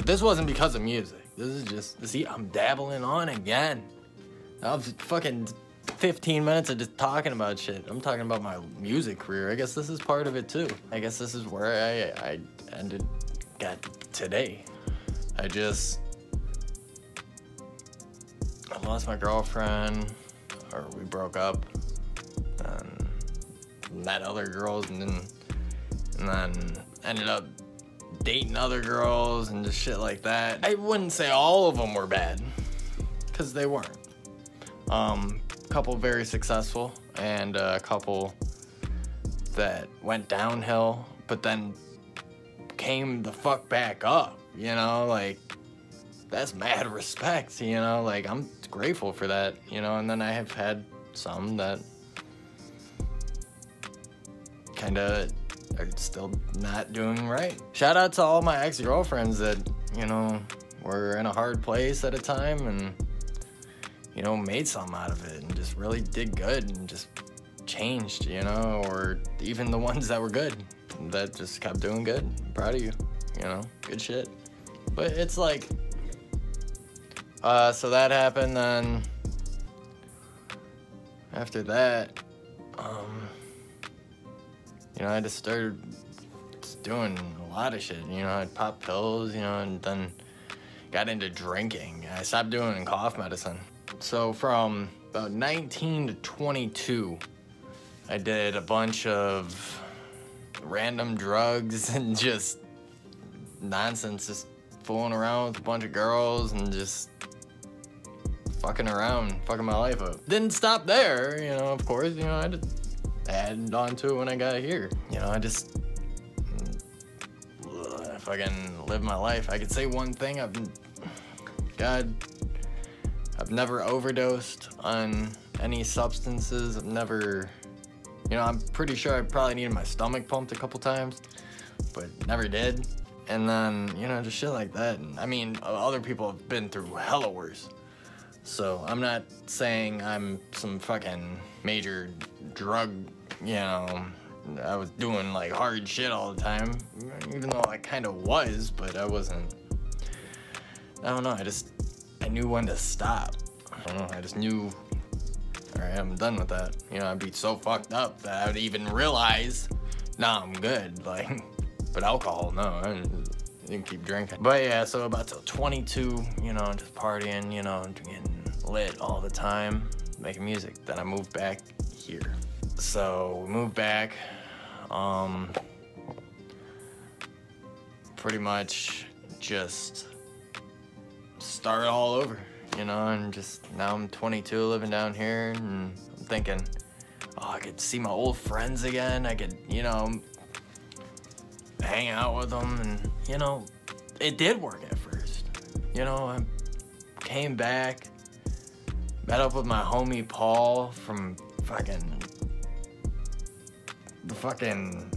But this wasn't because of music. This is just, see, I'm dabbling on again. I was fucking 15 minutes of just talking about shit. I'm talking about my music career. I guess this is part of it too. I guess this is where I, I ended, got today. I just, I lost my girlfriend, or we broke up, and met other girls, and then, and then ended up dating other girls and just shit like that. I wouldn't say all of them were bad, because they weren't. Um, couple very successful and a couple that went downhill, but then came the fuck back up, you know, like that's mad respect, you know, like I'm grateful for that, you know, and then I have had some that kind of still not doing right. Shout out to all my ex-girlfriends that, you know, were in a hard place at a time and you know, made something out of it and just really did good and just changed, you know, or even the ones that were good that just kept doing good. I'm proud of you, you know, good shit. But it's like, uh, so that happened, then after that, um, you know, I just started doing a lot of shit, you know, I'd pop pills, you know, and then got into drinking. I stopped doing cough medicine. So from about 19 to 22, I did a bunch of random drugs and just nonsense, just fooling around with a bunch of girls and just fucking around, fucking my life up. Didn't stop there, you know, of course, you know, I just added on to it when I got here. You know, I just mm, ugh, fucking live my life. I could say one thing, I've, God I've never overdosed on any substances. I've never, you know, I'm pretty sure I probably needed my stomach pumped a couple times, but never did. And then, you know, just shit like that. And I mean, other people have been through hella worse. So I'm not saying I'm some fucking major drug, you know, I was doing like hard shit all the time, even though I kind of was, but I wasn't. I don't know, I just I knew when to stop. I don't know, I just knew, all right, I'm done with that. You know, I'd be so fucked up that I would even realize, nah, I'm good. Like, but alcohol, no, I didn't keep drinking. But yeah, so about till 22, you know, just partying, you know, getting lit all the time, making music. Then I moved back here. So we moved back, um, pretty much just start all over, you know, and just now I'm 22 living down here and I'm thinking, oh, I could see my old friends again. I could, you know, hang out with them and, you know, it did work at first. You know, I came back, met up with my homie Paul from fucking, the fucking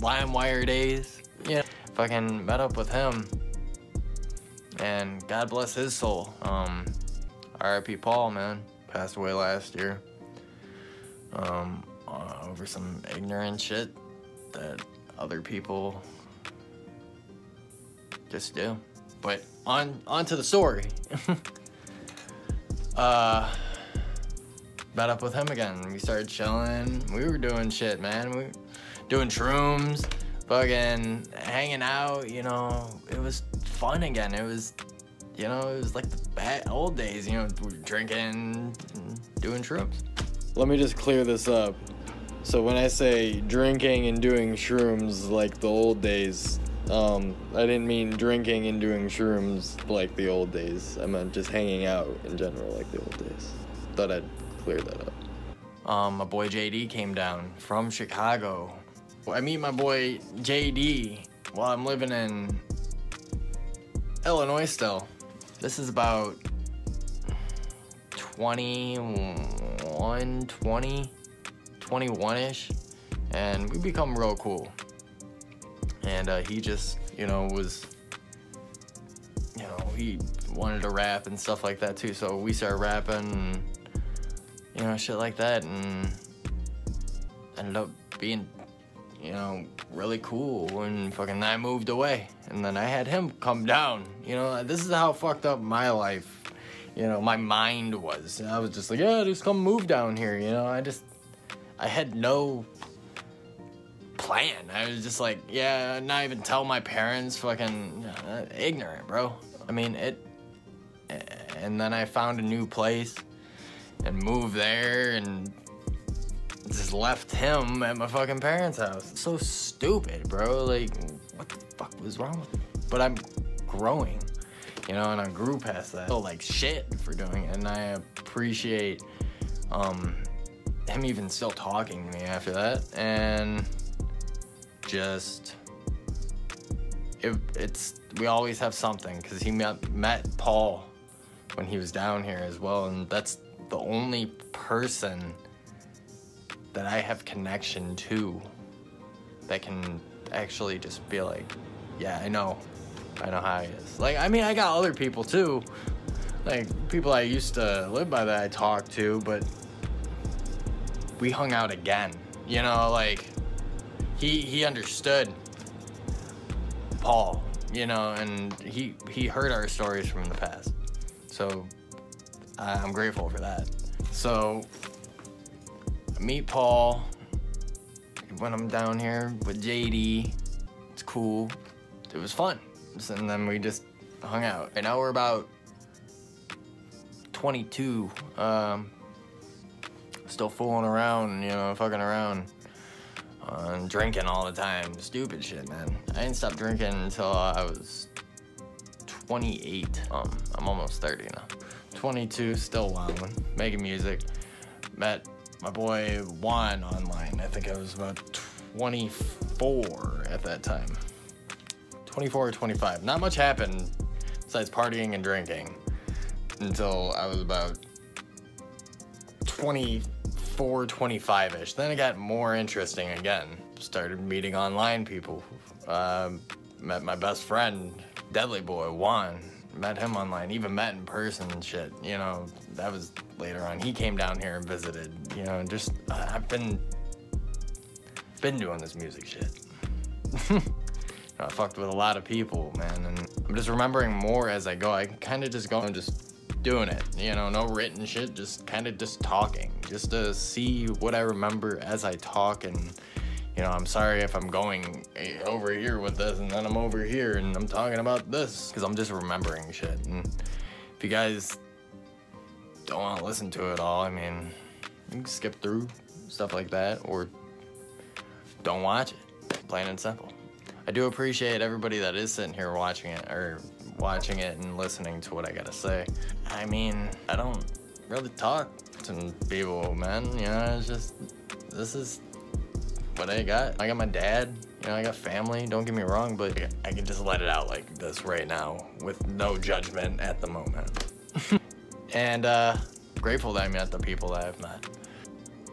LimeWire days. Yeah, fucking met up with him and God bless his soul. Um, R.I.P. Paul, man, passed away last year. Um, uh, over some ignorant shit that other people just do. But on on to the story. uh, met up with him again. We started chilling. We were doing shit, man. We doing shrooms, fucking hanging out. You know, it was fun again. It was, you know, it was like the bad old days. You know, drinking, doing shrooms. Let me just clear this up. So when I say drinking and doing shrooms like the old days, um, I didn't mean drinking and doing shrooms like the old days. I meant just hanging out in general like the old days. Thought I'd clear that up. Um, my boy JD came down from Chicago. I meet my boy JD while I'm living in Illinois still. This is about 21, 20, 21-ish. And we become real cool. And uh, he just, you know, was, you know, he wanted to rap and stuff like that too. So we started rapping and, you know, shit like that. And ended up being, you know, really cool. And fucking I moved away. And then I had him come down. You know, this is how fucked up my life, you know, my mind was. I was just like, yeah, just come move down here. You know, I just, I had no plan. I was just like, yeah, not even tell my parents, fucking uh, ignorant, bro. I mean, it, and then I found a new place and moved there and just left him at my fucking parents' house. So stupid, bro. Like, what the fuck was wrong with me? But I'm growing, you know, and I grew past that. So, like shit for doing it, and I appreciate um, him even still talking to me after that, and just it, it's we always have something because he met met Paul when he was down here as well, and that's the only person that I have connection to that can actually just be like, yeah, I know, I know how he is. Like, I mean, I got other people too, like people I used to live by that I talked to, but we hung out again. You know, like he he understood Paul, you know, and he he heard our stories from the past. So I'm grateful for that. So meet Paul when I'm down here with JD. It's cool. It was fun. And then we just hung out. And now we're about 22. Um, still fooling around, you know, fucking around. Drinking all the time. Stupid shit, man. I didn't stop drinking until I was 28. Um, I'm almost 30 now. 22, still wilding, making music. Met my boy Juan online. I think I was about 24 at that time. 24 or 25. Not much happened besides partying and drinking until I was about 24, 25 ish. Then it got more interesting again. Started meeting online people. Um, met my best friend, Deadly Boy, Juan met him online, even met in person and shit. You know, that was later on. He came down here and visited. You know, and just uh, I've been been doing this music shit. I fucked with a lot of people, man, and I'm just remembering more as I go. I kind of just go and just doing it. You know, no written shit, just kind of just talking, just to see what I remember as I talk and you know, I'm sorry if I'm going eh, over here with this and then I'm over here and I'm talking about this because I'm just remembering shit. And if you guys don't want to listen to it all, I mean, you can skip through stuff like that or don't watch it, plain and simple. I do appreciate everybody that is sitting here watching it or watching it and listening to what I gotta say. I mean, I don't really talk to people, man. You know, it's just, this is what I got. I got my dad, you know, I got family, don't get me wrong, but I can just let it out like this right now with no judgment at the moment. and uh, grateful that I met the people that I've met.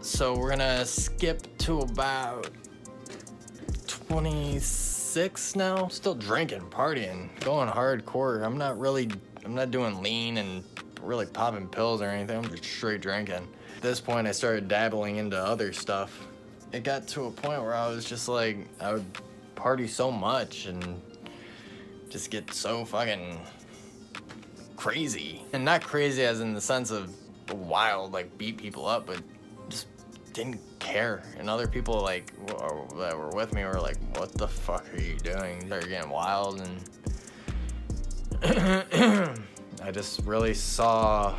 So we're gonna skip to about 26 now. Still drinking, partying, going hardcore. I'm not really, I'm not doing lean and really popping pills or anything. I'm just straight drinking. At this point, I started dabbling into other stuff it got to a point where I was just like, I would party so much and just get so fucking crazy. And not crazy as in the sense of wild, like beat people up, but didn't care. And other people like that were with me were like, what the fuck are you doing? They're getting wild and I just really saw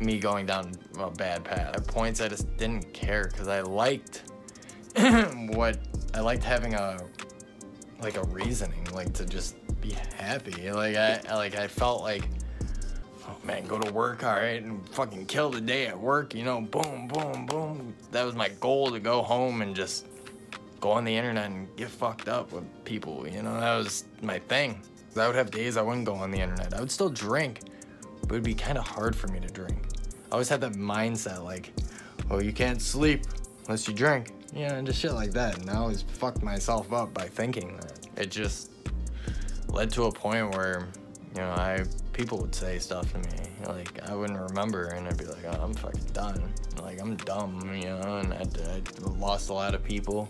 me going down a bad path. At points, I just didn't care because I liked what I liked having a like a reasoning, like to just be happy. Like I like I felt like, man, go to work, all right, and fucking kill the day at work. You know, boom, boom, boom. That was my goal to go home and just go on the internet and get fucked up with people. You know, that was my thing. I would have days I wouldn't go on the internet. I would still drink, but it'd be kind of hard for me to drink. I always had that mindset like, oh, you can't sleep unless you drink. Yeah, and just shit like that. And I always fucked myself up by thinking that. It just led to a point where, you know, I people would say stuff to me, like I wouldn't remember, and I'd be like, oh, I'm fucking done. Like I'm dumb, you know, and I, I lost a lot of people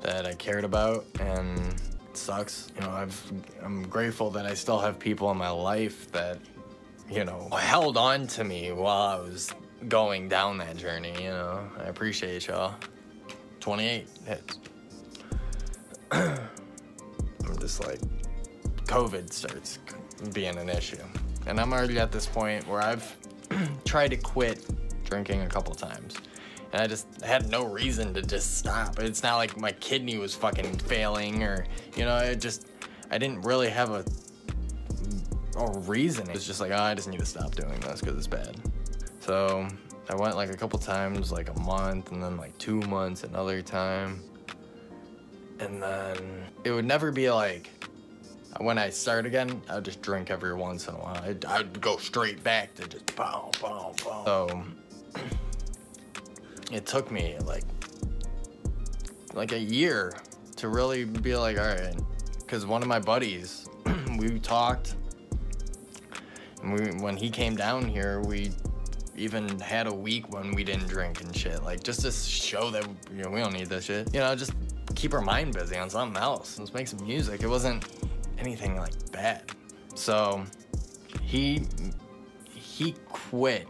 that I cared about, and it sucks. You know, I've I'm grateful that I still have people in my life that, you know, held on to me while I was going down that journey. You know, I appreciate y'all. 28 hits. I'm just like, COVID starts being an issue. And I'm already at this point where I've tried to quit drinking a couple times. And I just had no reason to just stop. It's not like my kidney was fucking failing or, you know, it just, I didn't really have a, a reason. It's just like, oh, I just need to stop doing this because it's bad. So I went like a couple times, like a month, and then like two months another time. And then it would never be like, when I start again, I'd just drink every once in a while. I'd, I'd go straight back to just boom, boom, boom. So it took me like like a year to really be like, all right, because one of my buddies, we talked, and we when he came down here, we even had a week when we didn't drink and shit, like just to show that you know we don't need this shit, you know, just keep our mind busy on something else. Let's make some music. It wasn't anything like bad. So he he quit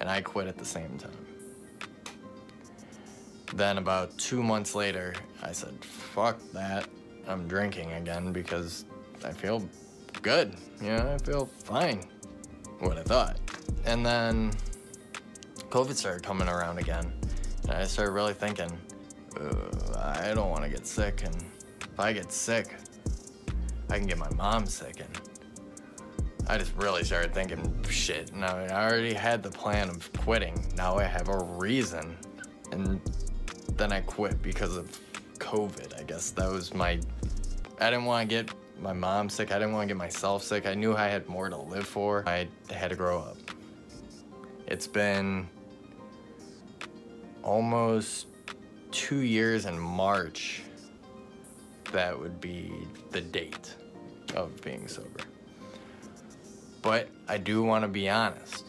and I quit at the same time. Then about two months later, I said, fuck that. I'm drinking again because I feel good. You know, I feel fine. What I thought. And then COVID started coming around again. And I started really thinking, I don't want to get sick. And if I get sick, I can get my mom sick. And I just really started thinking, shit, now I already had the plan of quitting. Now I have a reason. And then I quit because of COVID. I guess that was my, I didn't want to get my mom sick. I didn't want to get myself sick. I knew I had more to live for. I had to grow up. It's been almost two years in March. That would be the date of being sober. But I do want to be honest.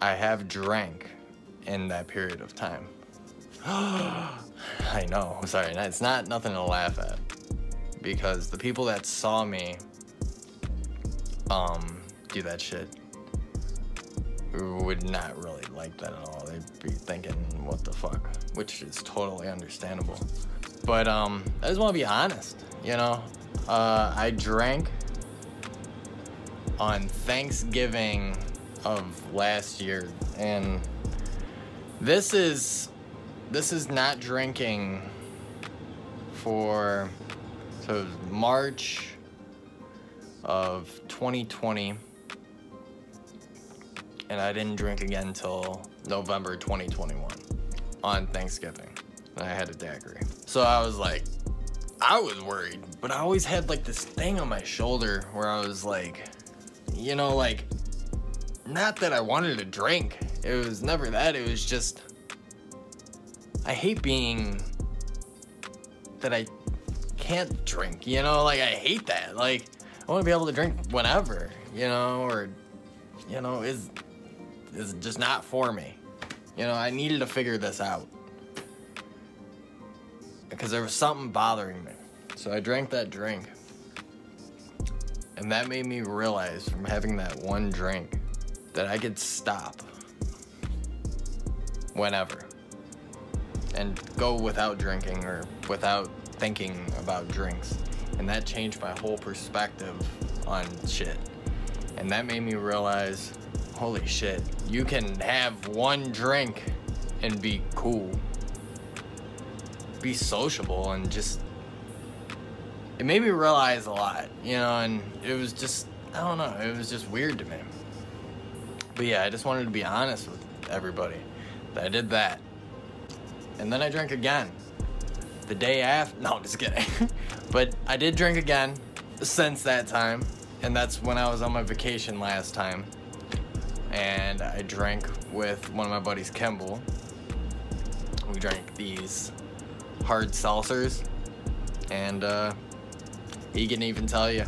I have drank in that period of time. I know, sorry, it's not nothing to laugh at. Because the people that saw me um, do that shit would not really like that at all. They'd be thinking, what the fuck? Which is totally understandable. But um, I just want to be honest, you know? Uh, I drank on Thanksgiving of last year, and this is this is not drinking for so March of 2020 and I didn't drink again until November 2021 on Thanksgiving. And I had a daiquiri. So I was like, I was worried, but I always had like this thing on my shoulder where I was like, you know, like, not that I wanted to drink. It was never that. It was just, I hate being that I can't drink, you know, like I hate that. Like, I want to be able to drink whenever, you know, or, you know, is is just not for me. You know, I needed to figure this out because there was something bothering me. So I drank that drink. And that made me realize from having that one drink that I could stop whenever and go without drinking or without thinking about drinks. And that changed my whole perspective on shit. And that made me realize holy shit, you can have one drink and be cool be sociable and just it made me realize a lot, you know, and it was just I don't know, it was just weird to me. But yeah, I just wanted to be honest with everybody that I did that. And then I drank again. The day after, no, I'm just kidding. but I did drink again since that time, and that's when I was on my vacation last time. And I drank with one of my buddies, Kimball. We drank these hard seltzers, and uh, he can even tell you.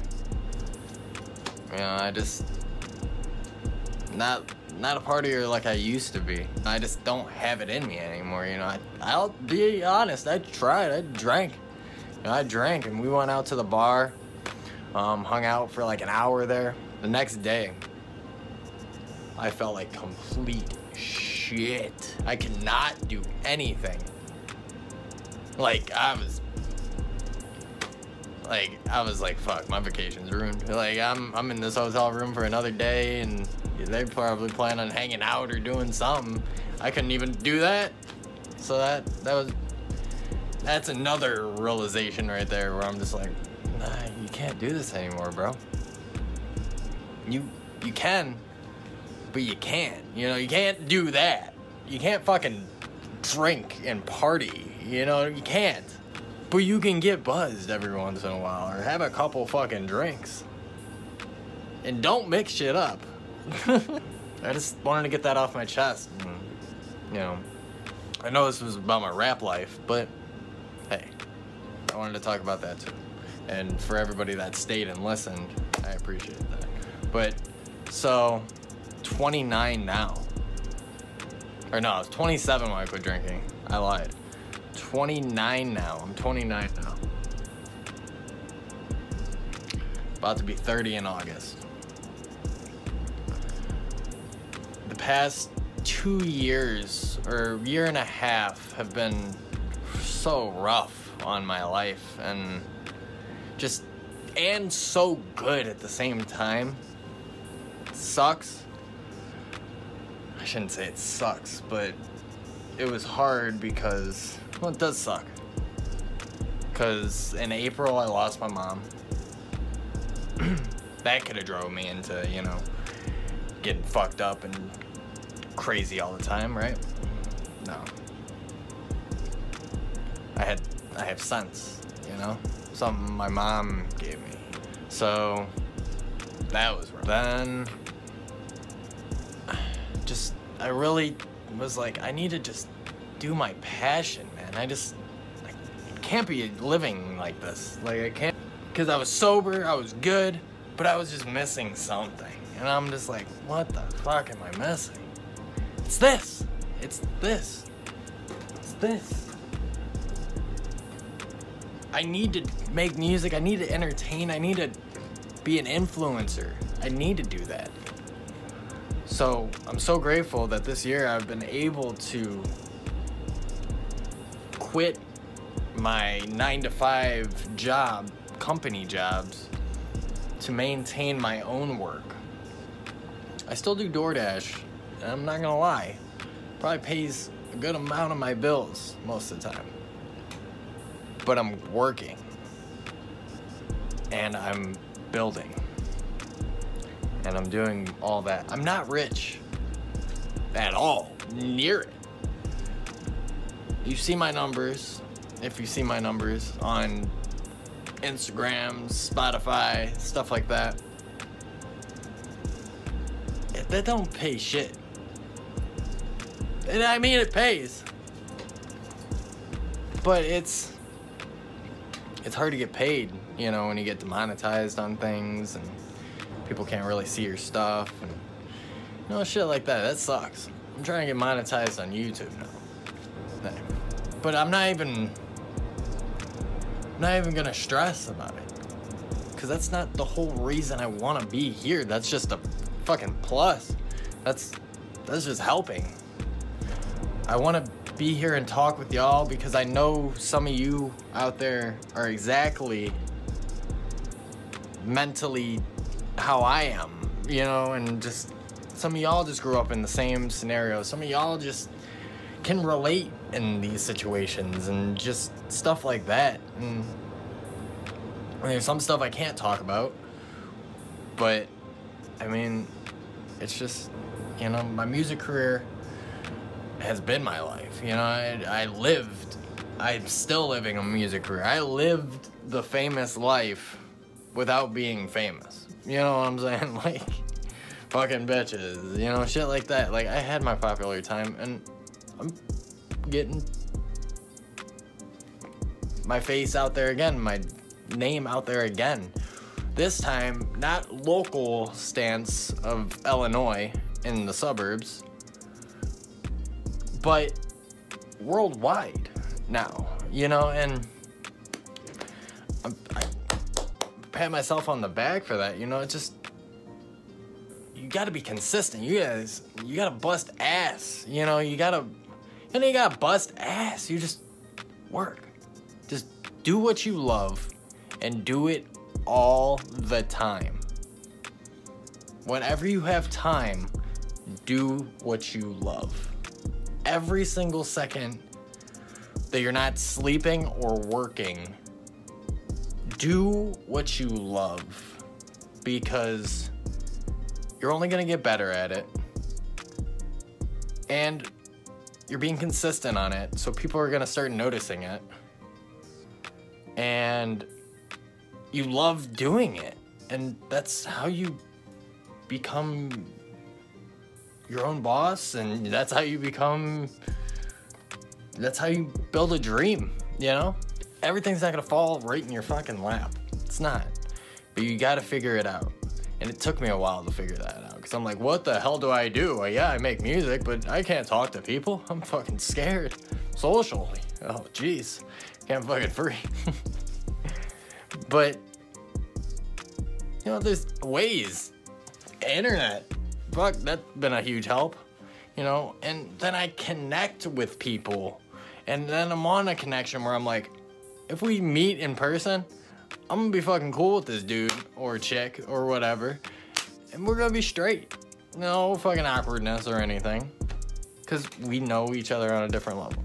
You know, I just not not a partier like I used to be. I just don't have it in me anymore. You know, I, I'll be honest. I tried. I drank. You know, I drank, and we went out to the bar, um, hung out for like an hour there. The next day, I felt like complete shit. I cannot do anything. Like I was like I was like, fuck, my vacation's ruined. Like I'm I'm in this hotel room for another day and they probably plan on hanging out or doing something. I couldn't even do that. So that that was that's another realization right there where I'm just like, nah, you can't do this anymore, bro. You you can, but you can't. You know, you can't do that. You can't fucking drink and party. You know, you can't. But you can get buzzed every once in a while or have a couple fucking drinks. And don't mix shit up. I just wanted to get that off my chest. And, you know, I know this was about my rap life, but hey, I wanted to talk about that too. And for everybody that stayed and listened, I appreciate that. But so, 29 now. Or no, I was 27 when I quit drinking. I lied. 29 now. I'm 29 now. About to be 30 in August. The past two years or year and a half have been so rough on my life and just and so good at the same time. It sucks. I shouldn't say it sucks, but it was hard because well, it does suck. Cause in April I lost my mom. that could have drove me into, you know, getting fucked up and crazy all the time, right? No. I had I have sense, you know? Something my mom gave me. So that was rough. Then just I really was like I need to just do my passion, man. I just I can't be living like this. Like I can't because I was sober, I was good, but I was just missing something. And I'm just like, what the fuck am I missing? It's this. It's this. It's this. I need to make music. I need to entertain. I need to be an influencer. I need to do that. So I'm so grateful that this year I've been able to quit my nine to five job, company jobs, to maintain my own work. I still do DoorDash, and I'm not gonna lie, probably pays a good amount of my bills most of the time. But I'm working, and I'm building, and I'm doing all that. I'm not rich at all, near it you see my numbers, if you see my numbers on Instagram, Spotify, stuff like that, that don't pay shit. And I mean, it pays. But it's it's hard to get paid, you know, when you get demonetized on things and people can't really see your stuff and you know shit like that. That sucks. I'm trying to get monetized on YouTube now. But I'm not even not even gonna stress about it. Cause that's not the whole reason I wanna be here. That's just a fucking plus. That's that's just helping. I wanna be here and talk with y'all because I know some of you out there are exactly mentally how I am, you know, and just some of y'all just grew up in the same scenario. Some of y'all just can relate in these situations and just stuff like that. And there's some stuff I can't talk about, but I mean, it's just, you know, my music career has been my life. You know, I, I lived, I'm still living a music career. I lived the famous life without being famous. You know what I'm saying? Like, fucking bitches, you know, shit like that. Like, I had my popular time, and I'm getting my face out there again, my name out there again. This time, not local stance of Illinois, in the suburbs, but worldwide now, you know, and I'm, I pat myself on the back for that, you know, it's just, you gotta be consistent. You guys, you gotta bust ass, you know, you gotta, and you gotta bust ass. You just work. Just do what you love and do it all the time. Whenever you have time, do what you love. Every single second that you're not sleeping or working, do what you love because you're only going to get better at it. And you're being consistent on it, so people are going to start noticing it. And you love doing it. And that's how you become your own boss and that's how you become that's how you build a dream, you know? Everything's not gonna fall right in your fucking lap. It's not. But you gotta figure it out. And it took me a while to figure that out. Cause I'm like, what the hell do I do? Yeah, I make music, but I can't talk to people. I'm fucking scared. Socially. Oh, jeez. Can't fucking free. but, you know, there's ways. Internet. Fuck, that's been a huge help. You know, and then I connect with people. And then I'm on a connection where I'm like, if we meet in person, I'm gonna be fucking cool with this dude or chick or whatever. And we're gonna be straight. No fucking awkwardness or anything. Cause we know each other on a different level.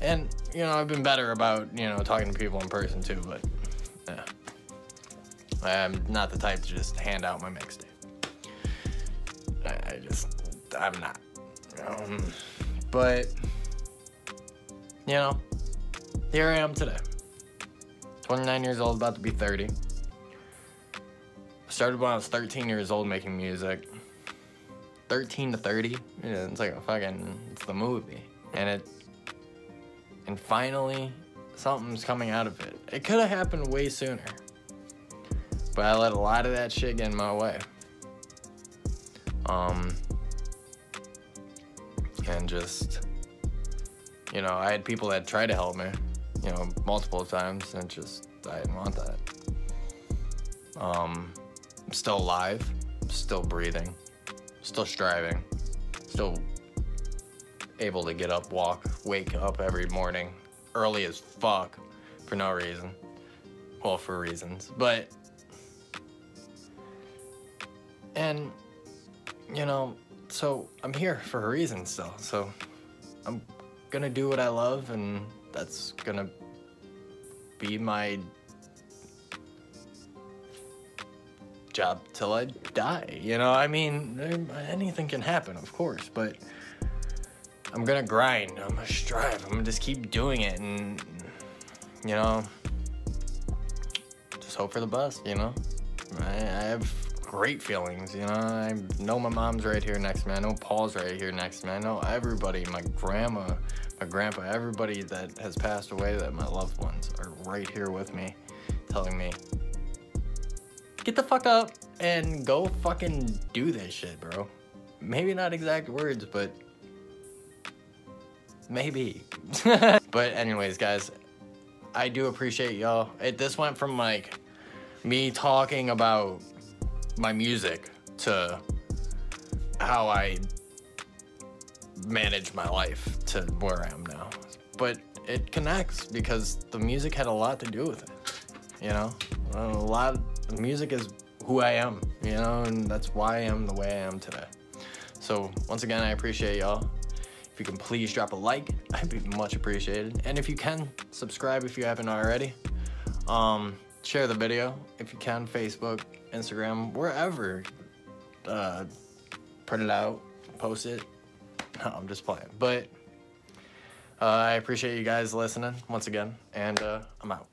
And, you know, I've been better about, you know, talking to people in person too, but yeah. I'm not the type to just hand out my mixtape. I, I just, I'm not. Um, but, you know, here I am today. 29 years old, about to be 30. Started when I was 13 years old making music. 13 to 30, yeah, it's like a fucking, it's the movie. And it, and finally, something's coming out of it. It could have happened way sooner. But I let a lot of that shit get in my way. Um, and just, you know, I had people that tried to help me, you know, multiple times, and just, I didn't want that. Um, I'm still alive, still breathing, still striving, still able to get up, walk, wake up every morning early as fuck for no reason. Well, for reasons, but, and, you know, so I'm here for a reason still. So I'm gonna do what I love, and that's gonna be my job till I die. You know, I mean, anything can happen, of course, but I'm gonna grind. I'm gonna strive. I'm gonna just keep doing it, and you know, just hope for the best. You know, I, I have great feelings, you know. I know my mom's right here next to me. I know Paul's right here next to me. I know everybody, my grandma, my grandpa, everybody that has passed away, that my loved ones are right here with me, telling me, get the fuck up and go fucking do this shit, bro. Maybe not exact words, but maybe. but anyways, guys, I do appreciate y'all. It this went from like me talking about my music to how I manage my life to where I am now. But it connects because the music had a lot to do with it. You know, a lot of music is who I am, you know, and that's why I am the way I am today. So once again, I appreciate y'all. If you can please drop a like, I'd be much appreciated. And if you can, subscribe if you haven't already. Um, share the video if you can, Facebook, Instagram, wherever. Uh, print it out, post it. No, I'm just playing. But uh, I appreciate you guys listening once again, and uh, I'm out.